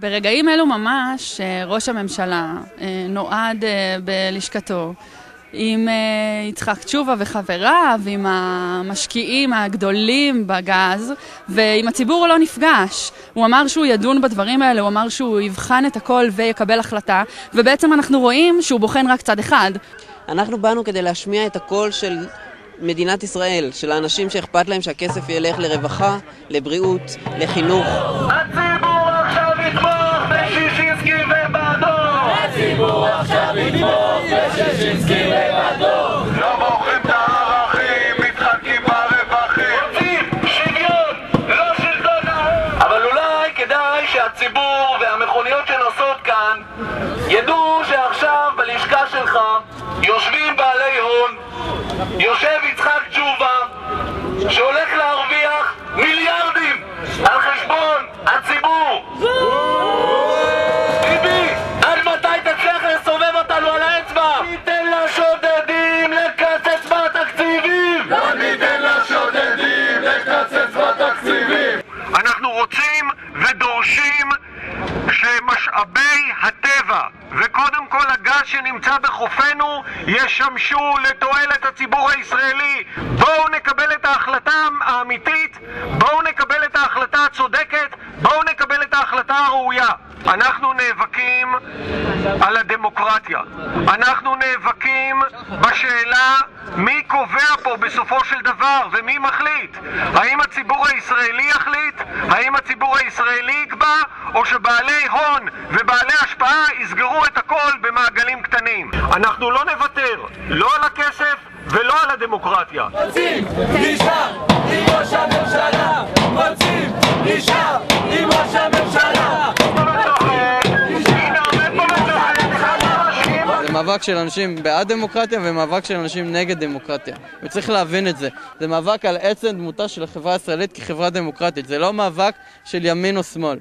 ברגעים אלו ממש ראש הממשלה נועד בלשכתו עם יצחק תשובה וחבריו, עם המשקיעים הגדולים בגז ועם הציבור הוא לא נפגש. הוא אמר שהוא ידון בדברים האלה, הוא אמר שהוא יבחן את הכל ויקבל החלטה ובעצם אנחנו רואים שהוא בוחן רק צד אחד. אנחנו באנו כדי להשמיע את הקול של מדינת ישראל, של האנשים שאכפת להם שהכסף ילך לרווחה, לבריאות, לחינוך. எதுவும் שנמצא בחופינו ישמשו לתועלת הציבור הישראלי בואו נקבל את ההחלטה האמיתית בואו נקבל את ההחלטה הצודקת בואו נקבל את ההחלטה הראויה אנחנו נאבקים על הדמוקרטיה אנחנו נאבקים בשאלה מי קובע פה בסופו של דבר ומי מחליט האם הציבור הישראלי יחליט? האם הציבור הישראלי יקבע? או שבעלי הון ובעלי השפעה יסגרו את הכל במעגלים קטנים אנחנו לא נוותר לא על הכסף ולא על הדמוקרטיה. רוצים פגישה עם ראש הממשלה! רוצים פגישה עם ראש הממשלה! מאבק של אנשים בעד דמוקרטיה ומאבק של אנשים נגד דמוקרטיה. וצריך להבין את זה. זה מאבק על עצם דמותה של החברה הישראלית כחברה דמוקרטית. זה לא מאבק של ימין או שמאל